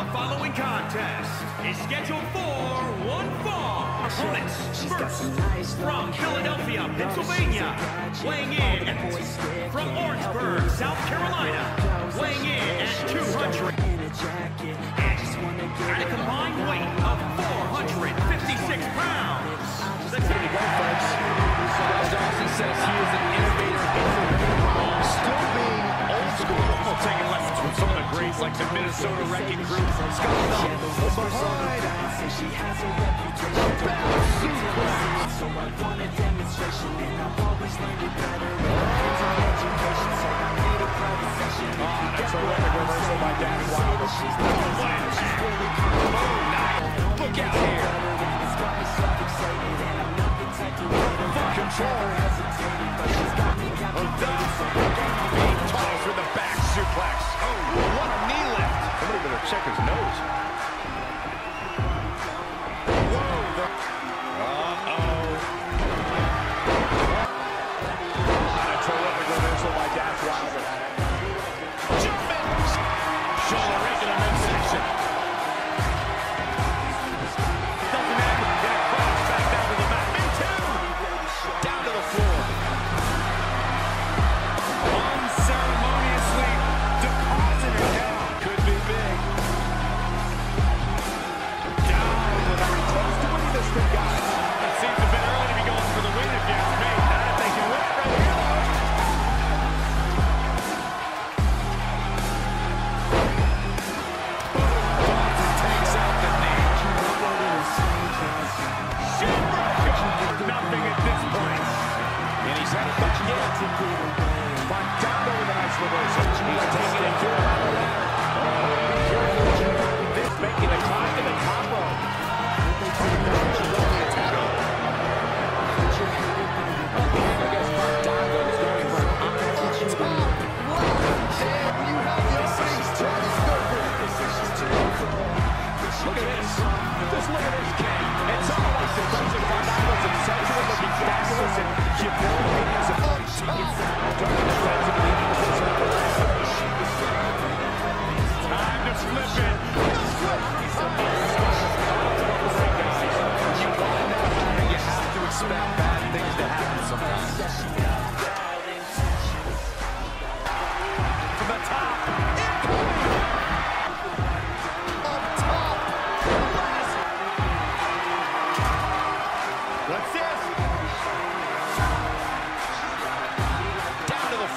The following contest is scheduled for one fall. Opponents first from Philadelphia, Pennsylvania, weighing in at, from Orangeburg, South Carolina, weighing in at 200 at a combined weight of Minnesota Wrecking Crew, Scott. Behind. Back suplex. Ah, and I've always learned it better. Education, so I need a terrific reversal by Dash Wilder.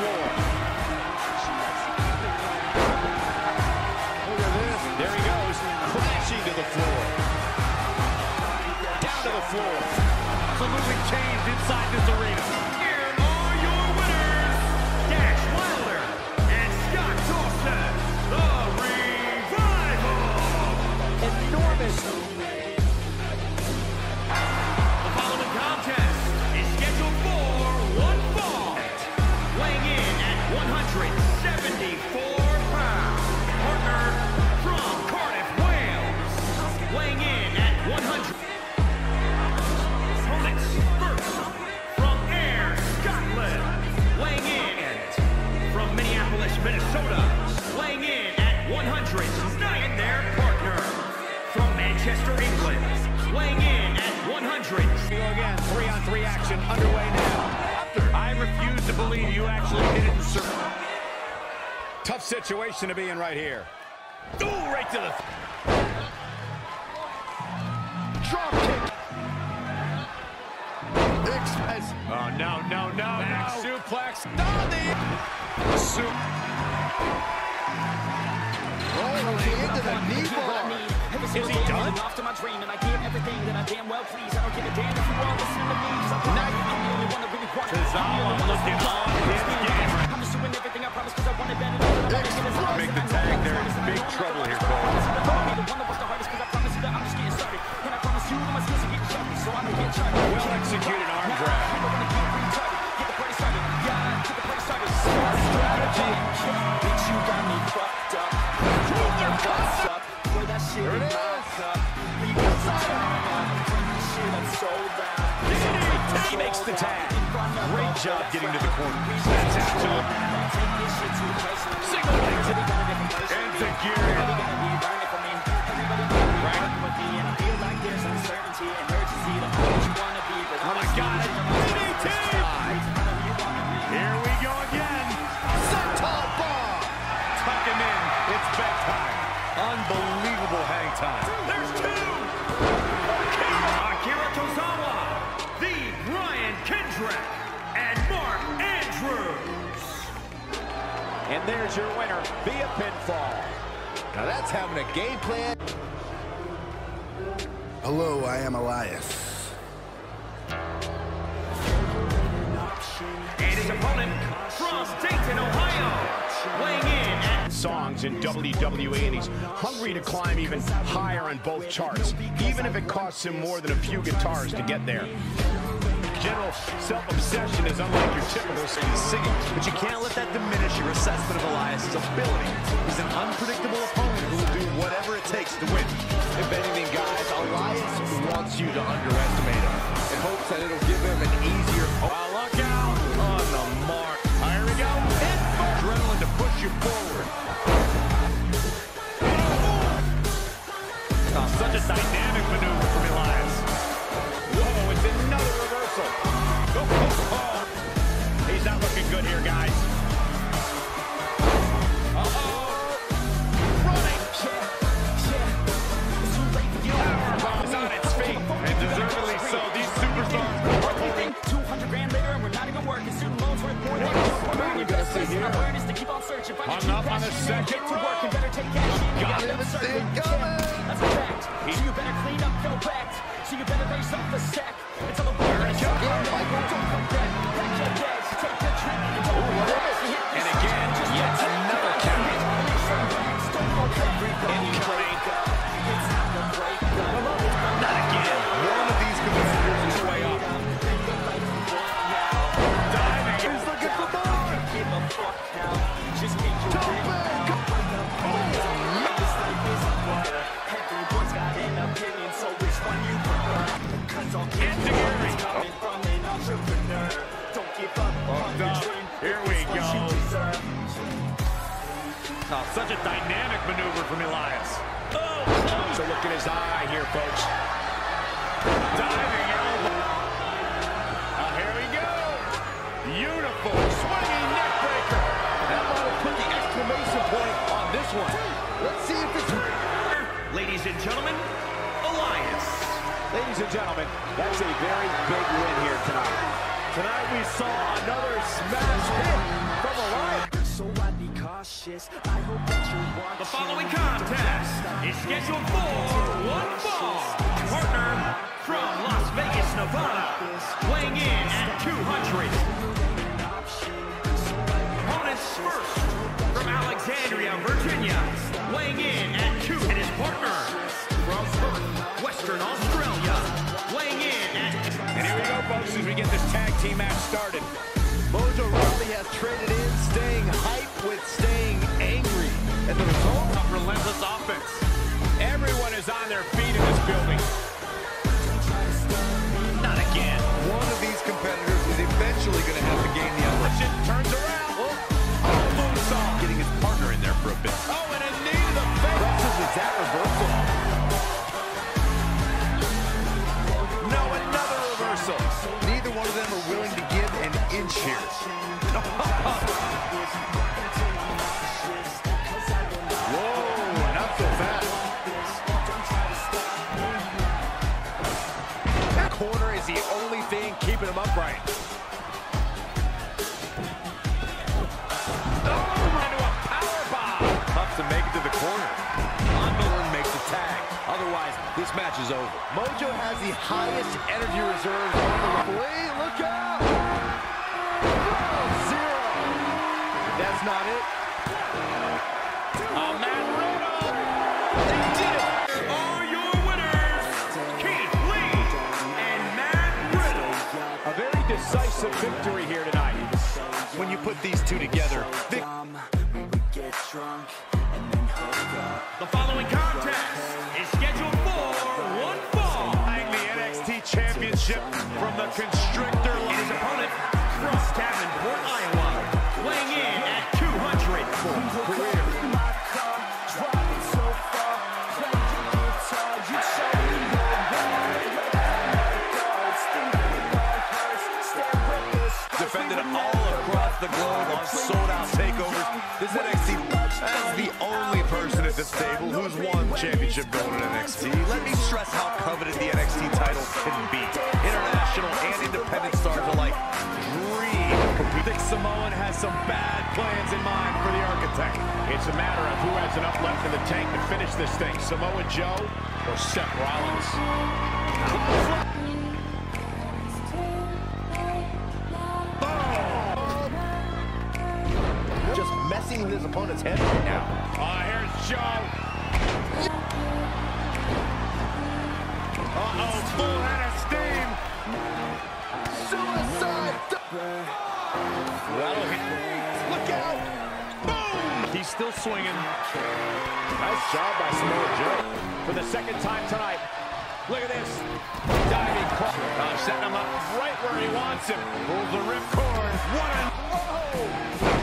Floor. Look at this. There he goes, crashing to the floor. Down to the floor. Absolutely changed inside this arena. Their partner from Manchester, England. Weighing in at 100. We go again, three on three action underway now. I refuse to believe you actually Tough situation to be in right here. Ooh, right to the... Drop kick. Express. Oh, no, no, no, Back no. suplex. Dream, and I give everything that I damn well please. I don't give a damn if you all to me. 'cause I'm Nice. I'm the only one that really wants it. Looking on his game. I'm just doing everything I promise 'cause I want it better than I'm gonna get as long Make the tag there in smart as I big trouble here. Cole. This is makes the tag. Great job getting to the corner. Out to him. Single leg. Right. There's your winner via pinfall. Now that's having a game plan. Hello, I am Elias. And his opponent from Dayton, Ohio, weighing in at songs in WWE, and he's hungry to climb even higher on both charts, even if it costs him more than a few guitars to get there. General self-obsession is unlike your typical singing, But you can't let that diminish your assessment of Elias's ability. He's an unpredictable opponent who will do whatever it takes to win. If anything, guys, Elias wants you to underestimate him in hopes that it'll give him an easier. Oh, look out! On the mark. Here we go. Adrenaline to push you forward. Oh, such a dynamic maneuver from Elias. That's a fact. So you better clean up your act. So you better raise up the sack. His eye here, folks. Diving elbow. Oh, uh, here we go. Beautiful swinging neck breaker. That might have put the exclamation point on this one. Let's see if it's. Ladies and gentlemen, Elias. Ladies and gentlemen, that's a very big win here tonight. Tonight we saw another smash hit from Elias. So I'd be cautious. I hope that you're watching. The following contest is scheduled for one fall. Partner from Las Vegas, Nevada, weighing in at 200. Opponents first from Alexandria, Virginia, weighing in at two. And his partner from Perth, Western Australia, weighing in at And here we go, folks, as we get this tag team match started. Traded in staying hype here. Whoa, not so fast. That corner is the only thing keeping him upright. Oh, make it to the corner. Makes tag. Otherwise, this match is over. Mojo has the highest energy reserves. Look out! That's not it. Oh, Matt Riddle. They did it. are your winners, Keith Lee and Matt Riddle. A very decisive victory here tonight. When you put these two together, Vic get drunk and then hook up. The following contest is scheduled for one fall. The NXT Championship from the Constrictor at this table who's won championship gold in NXT. Let me stress how coveted the NXT title can be. International and independent stars alike dream. We think Samoan has some bad plans in mind for the Architect. It's a matter of who has enough left in the tank to finish this thing, Samoa Joe or Seth Rollins. Just messing with his opponent's head right now. Ah, oh, here's Joe. Uh-oh, full head of steam. Suicide! That'll. Look out. Boom. He's still swinging. Nice job by Samoa Joe. For the second time tonight. Look at this. Diving cross. Uh, setting him up right where he wants him. Pulls the ripcord. What a... Whoa.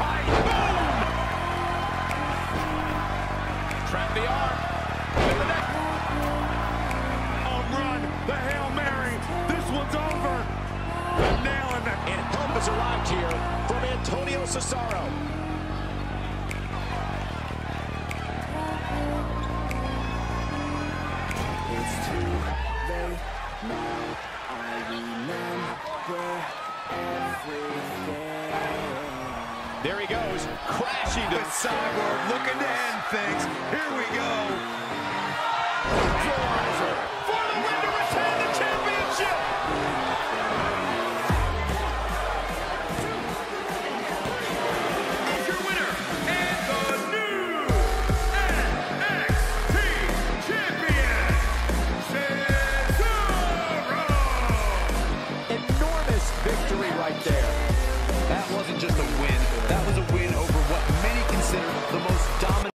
Height. Boom! Trap the arm. With the neck. Home run. The Hail Mary. This one's over. The nail in the... And help has arrived here from Antonio Cesaro. To Cyborg looking to end things. Here we go.